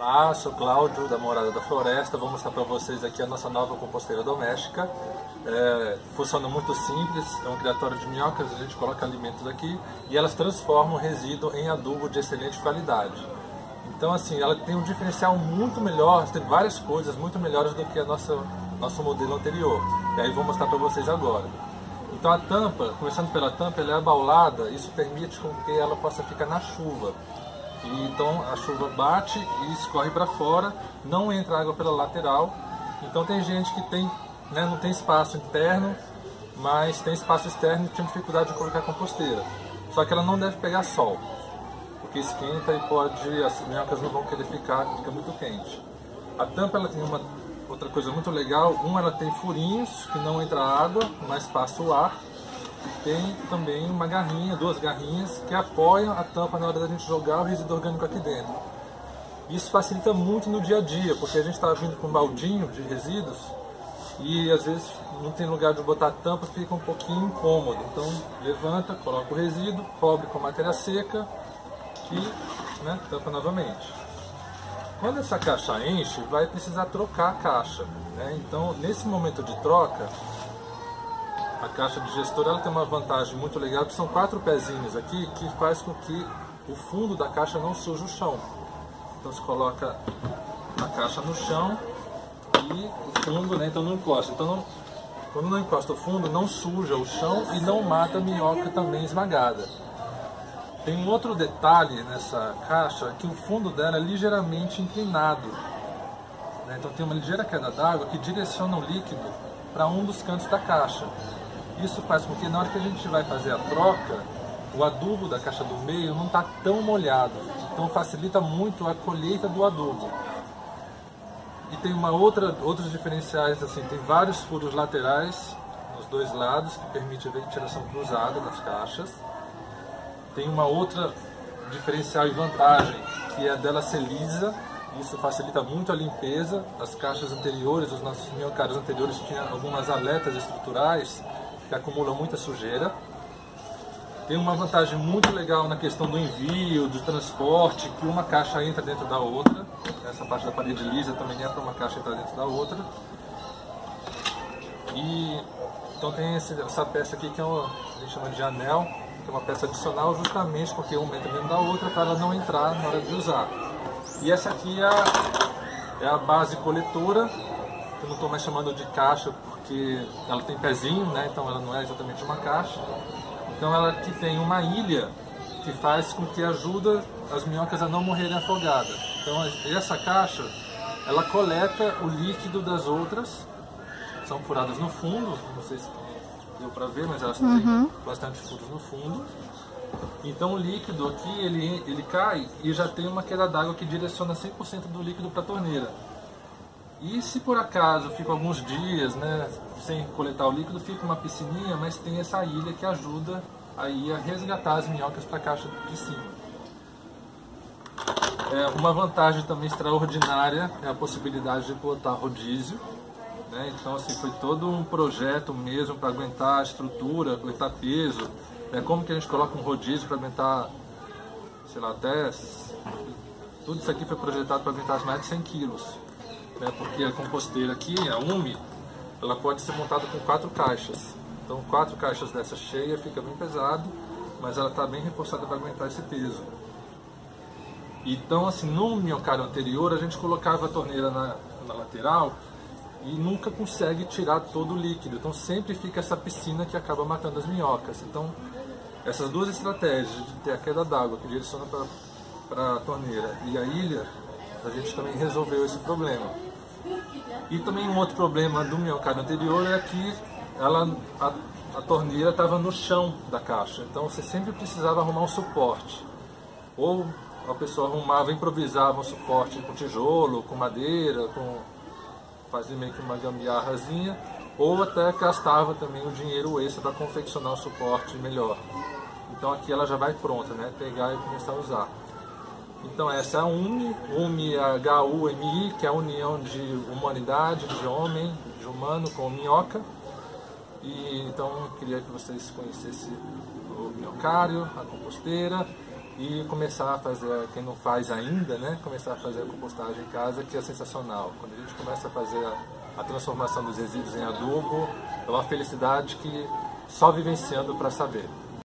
Olá, sou Cláudio da Morada da Floresta. Vou mostrar para vocês aqui a nossa nova composteira doméstica. É, funciona muito simples, é um criatório de minhocas, a gente coloca alimentos aqui e elas transformam o resíduo em adubo de excelente qualidade. Então assim, ela tem um diferencial muito melhor, tem várias coisas muito melhores do que a nossa nosso modelo anterior. E aí vou mostrar para vocês agora. Então a tampa, começando pela tampa, ela é abaulada, isso permite com que ela possa ficar na chuva. E, então a chuva bate e escorre para fora, não entra água pela lateral. Então tem gente que tem, né, não tem espaço interno, mas tem espaço externo e tem dificuldade de colocar composteira. Só que ela não deve pegar sol, porque esquenta e pode, as minhocas não vão querer ficar, fica muito quente. A tampa ela tem uma outra coisa muito legal, um ela tem furinhos que não entra água, mas passa o ar tem também uma garrinha, duas garrinhas, que apoiam a tampa na hora da gente jogar o resíduo orgânico aqui dentro. Isso facilita muito no dia a dia, porque a gente está vindo com um baldinho de resíduos e às vezes não tem lugar de botar tampa, fica um pouquinho incômodo. Então levanta, coloca o resíduo, cobre com matéria seca e né, tampa novamente. Quando essa caixa enche, vai precisar trocar a caixa. Né? Então, nesse momento de troca, a caixa digestor ela tem uma vantagem muito legal que são quatro pezinhos aqui que faz com que o fundo da caixa não suje o chão. Então você coloca a caixa no chão e o fundo, né, então não encosta. Então não, quando não encosta o fundo, não suja o chão e não mata a minhoca também esmagada. Tem um outro detalhe nessa caixa que o fundo dela é ligeiramente inclinado. Né? Então tem uma ligeira queda d'água que direciona o líquido para um dos cantos da caixa. Isso faz com que na hora que a gente vai fazer a troca, o adubo da caixa do meio não está tão molhado. Então facilita muito a colheita do adubo. E tem uma outra, outros diferenciais, assim, tem vários furos laterais nos dois lados que permite a ventilação cruzada das caixas. Tem uma outra diferencial e vantagem que é a dela ser lisa, isso facilita muito a limpeza. As caixas anteriores, os nossos minhocários anteriores tinham algumas aletas estruturais que acumulam muita sujeira. Tem uma vantagem muito legal na questão do envio, do transporte, que uma caixa entra dentro da outra. Essa parte da parede lisa também é para uma caixa entrar dentro da outra. E então tem essa peça aqui que é uma, a gente chama de anel, que é uma peça adicional justamente porque uma entra dentro da outra para ela não entrar na hora de usar. E essa aqui é a, é a base coletora, que eu não estou mais chamando de caixa porque ela tem pezinho, né? então ela não é exatamente uma caixa. Então ela aqui tem uma ilha que faz com que ajuda as minhocas a não morrerem afogadas. Então essa caixa, ela coleta o líquido das outras, são furadas no fundo, não sei se deu para ver, mas elas uhum. têm bastante furos no fundo. Então o líquido aqui, ele, ele cai e já tem uma queda d'água que direciona 100% do líquido para a torneira. E se por acaso fica alguns dias né, sem coletar o líquido, fica uma piscininha, mas tem essa ilha que ajuda aí a resgatar as minhocas para a caixa de cima. É, uma vantagem também extraordinária é a possibilidade de botar rodízio. Né? Então assim, foi todo um projeto mesmo para aguentar a estrutura, aguentar peso. Né? Como que a gente coloca um rodízio para aguentar, sei lá, até... Tudo isso aqui foi projetado para aguentar mais de 100 quilos né, porque a composteira aqui, a UMI, ela pode ser montada com quatro caixas. Então quatro caixas dessa cheia fica bem pesado, mas ela está bem reforçada para aguentar esse peso. Então assim, no miocárdio anterior a gente colocava a torneira na, na lateral e nunca consegue tirar todo o líquido. Então sempre fica essa piscina que acaba matando as minhocas. Então essas duas estratégias de ter a queda d'água que direciona para a torneira e a ilha, a gente também resolveu esse problema. E também um outro problema do miocárdio anterior é que ela, a, a torneira estava no chão da caixa, então você sempre precisava arrumar um suporte. Ou a pessoa arrumava, improvisava um suporte com tijolo, com madeira, com fazia meio que uma gambiarrazinha, ou até gastava também o dinheiro extra para confeccionar o suporte melhor. Então aqui ela já vai pronta, né? Pegar e começar a usar. Então essa é a UMI, UMI H-U-M-I, que é a união de humanidade, de homem, de humano com minhoca. E então eu queria que vocês conhecessem o minhocário, a composteira e começar a fazer, quem não faz ainda, né, começar a fazer a compostagem em casa, que é sensacional. Quando a gente começa a fazer a, a transformação dos resíduos em adubo, é uma felicidade que só vivenciando para saber.